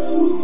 you.